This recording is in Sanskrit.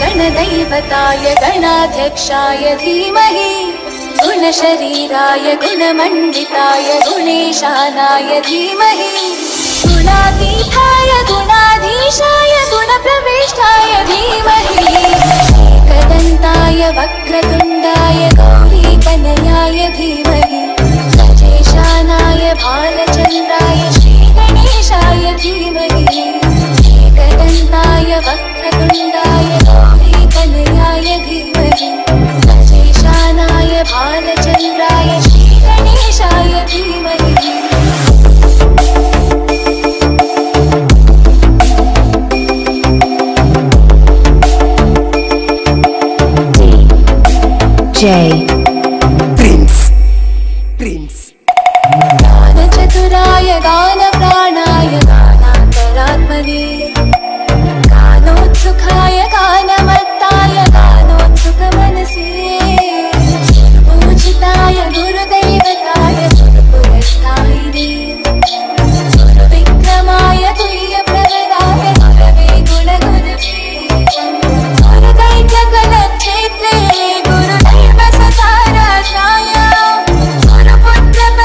गणदैवताय गणाध्यक्षाय धीमहि गुणशरीराय गुणमण्डिताय गुणेशानाय धीमहि। गुणातीताय J. Prince. Prince.